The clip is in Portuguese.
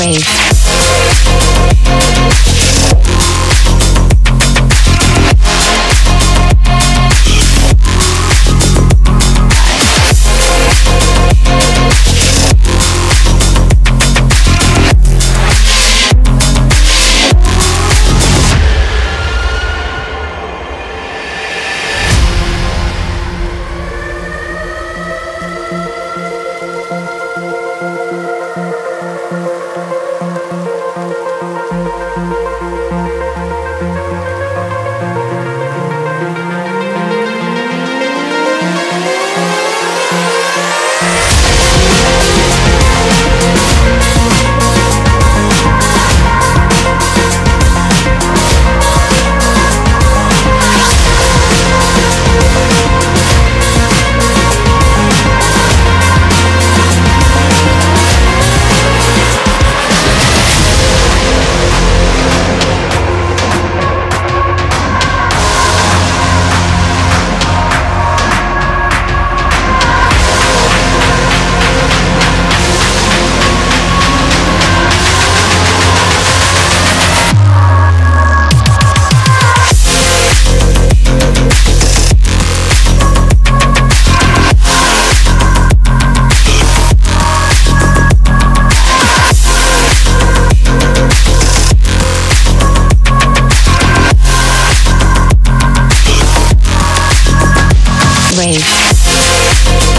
Wave. Wave.